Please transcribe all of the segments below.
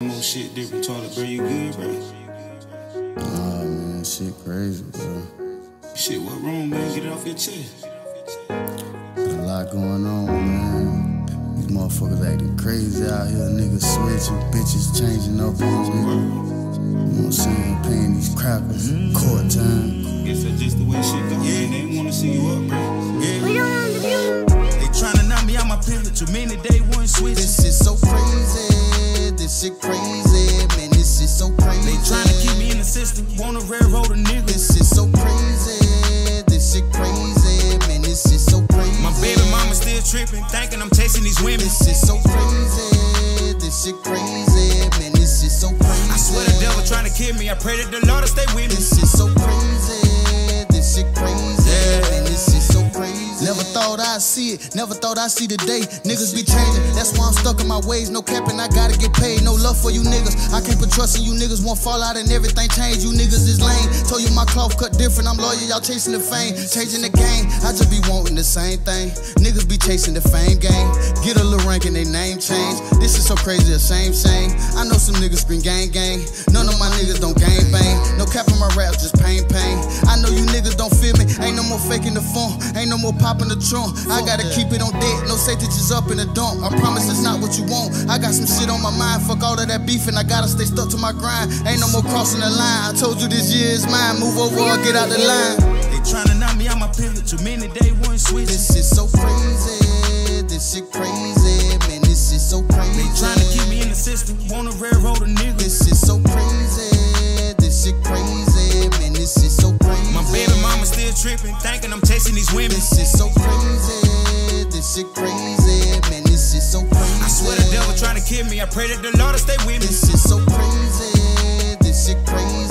More shit different, toilet, bro. You good, bro? Nah, man, shit crazy, bro. Shit, what wrong, man? Get it off your chest. Got a lot going on, man. These motherfuckers acting crazy out here. Niggas switching, bitches changing up on me. You know what I'm saying? Paying these crackers. Court time. Guess that's just the way shit go. Yeah, they wanna see you up, bro. Yeah. They tryna knock me out my pillar. Too many day one switch. This is so crazy. This shit crazy. Man, this is so crazy. They tryna keep me in the system. Wanna railroad a nigga. This is so crazy. This shit crazy. Man, this is so crazy. My baby mama still tripping, thinking I'm chasing these women. This is so crazy. This shit crazy. Man, this is so crazy. I swear the devil tryna kill me. I pray that the Lord will stay with me. This is so I'd see it. Never thought I'd see the day. Niggas be changing. That's why I'm stuck in my ways. No capping. I gotta get paid. No love for you niggas. I can't put trust in you niggas. Won't fall out and everything change. You niggas is lame. Told you my cloth cut different. I'm loyal. Y'all chasing the fame. Changing the game. I just be wanting the same thing. Niggas be chasing the fame game. Get a little rank and they name change. This is so crazy. the same shame. I know some niggas scream gang, gang. None of my niggas don't gang bang. No cap in my raps, just pain, pain. I know you niggas don't feel me. Ain't no more faking the phone. Ain't no more popping the trunk. I gotta keep it on deck. No safety just up in the dump. I promise it's not what you want. I got some shit on my mind. Fuck all of that beef and I gotta stay stuck to my grind. Ain't no more crossing the line. I told you this year is mine. Move over or get out the line. They tryna knock me out my pillar. Too many day one switch. This is so crazy. This shit crazy. Man, this is so crazy. They tryna keep me in the system. Wanna railroad a nigga. This is so crazy. This shit crazy. Man, this is so crazy. My baby mama still tripping, thinking I'm chasing these women. This is so crazy. This shit crazy. Man, this is so crazy. I swear the devil tryna kill me. I pray that the Lord will stay with me. This is so crazy. This shit crazy.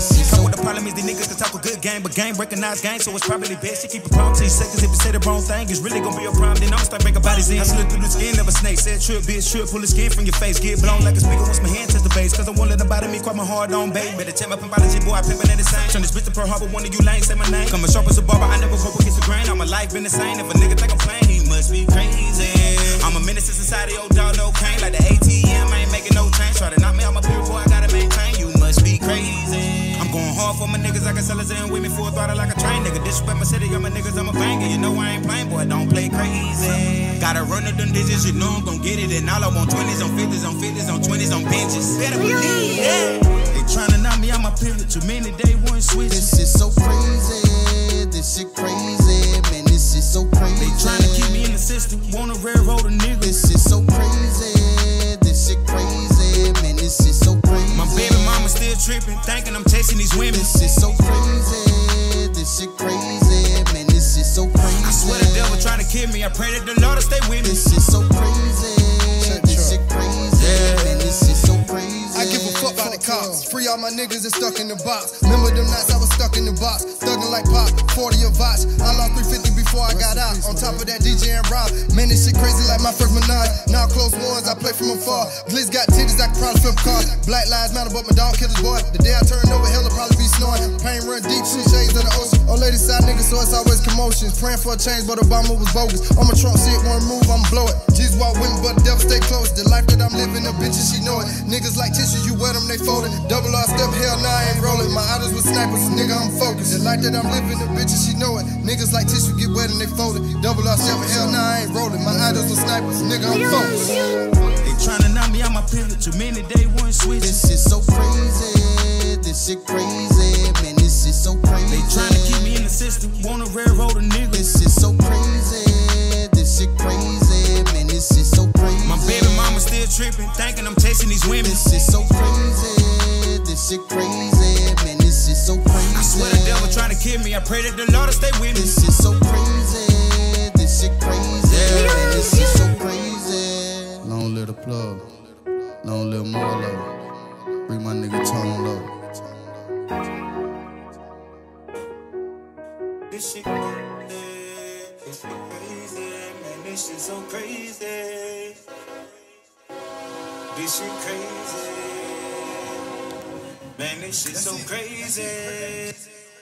Come so with the problem is the niggas can talk a good game, but game recognize game, so it's probably best to keep it calm. Ten seconds if you say the wrong thing, it's really gonna be a problem. Then I'ma start breaking bodies in. I slip through the skin of a snake. Said trip, bitch, trip, pull the skin from your face. Get blown like a speaker once my hand touch the base. Cause I won't let bother me, quite my hard on bait. Better check my pimpology, boy, I pimpin' at the same. Turn this bitch to Pearl Harbor, one of you lanes, say my name. Coming sharp as a barber, I never hope against the grain. All my life been the same. If a nigga think I'm playing, he must be niggas, I can sell us in with me full throttle like a train. Nigga, disrespect my city, I'm a niggas, I'm a banger. You know I ain't playing, boy, don't play crazy. Gotta run to them digits, you know I'm gon' get it. And all I want 20s on 50s on 50s on 20s on benches. Better believe that. They tryna knock me out my pillar, too many day one switch. This is so crazy. This shit crazy. Tripping, thinking I'm chasing these women. This is so crazy. This shit crazy. Man, this is so crazy. I swear the devil tryna kill me, I pray that the Lord will stay with me. This is so crazy. This shit crazy. Man, this is so crazy. I give a fuck about the cops. Free all my niggas that's stuck in the box. Remember them nights I was stuck in the box. Thugging like pop, 40 of watch. I lost 350 before I got out. On top of that, DJ and Rob. Man, this shit crazy like my first menage. Now close ones, I play from afar. Glitz got titties, I could probably flip a car. Black lives matter, but my dog killers, boy. The day I turn over, hell will probably be snoring. Pain run deep, two shades the ocean. Old lady side niggas, so it's always commotions. Praying for a change, but Obama was bogus. On my see it, one move, I'ma blow it. Jesus walk with me, but the devil stay close. The life that I'm living, the bitches, she know it. Niggas like tissue, you wear them, they folded. Double R step, hell nah, I ain't rolling. My idols with snipers, nigga, I'm focused. The life that I'm living, the bitches, she know it. Niggas like tissue, get wet and they folded. Double R step, hell nah, I ain't rolling. My idols with snipers, nigga, I'm focused. They tryna knock me out my pillar, too many day one switch. This is so crazy. This shit crazy. Man, this is so crazy. They tryna keep me in the system, wanna railroad a nigga. This is so crazy. This shit crazy. Man, this is so crazy. My baby mama still tripping, thinking I'm chasing these women. This is so crazy. This shit crazy. Man, this is so crazy. I swear the devil tryna kill me, I pray that the Lord will stay with me. This is so crazy. This shit crazy, crazy, man, this shit so crazy. This shit crazy, man, this shit so crazy.